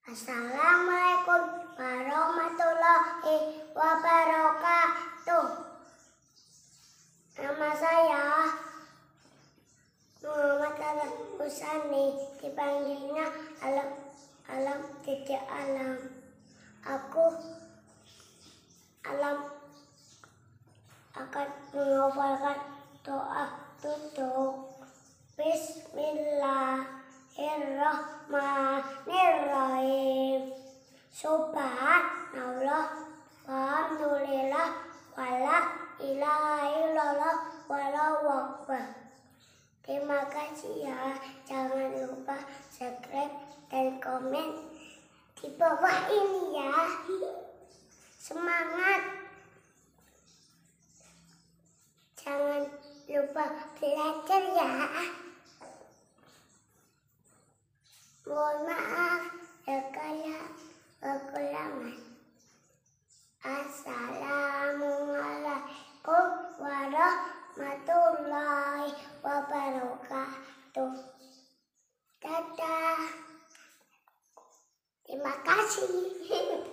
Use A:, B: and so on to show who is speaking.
A: Assalamualaikum warahmatullahi wabarakatuh. Nama saya Muhammad Alam Usani, dipanggilnya Alam Alam Titik Alam. Aku Alam akan menghafalkan doa tutup. Bismillahirrahmanirrahim. Subhanallah, alhamdulillah, wala ilaha illallah, walau akbar. Terima kasih ya. Jangan lupa subscribe dan komen di bawah ini ya. Semangat. Jangan lupa belajar ya. Mohon maaf kekurangan. Assalamualaikum warahmatullahi wabarakatuh. Dadah. Terima kasih.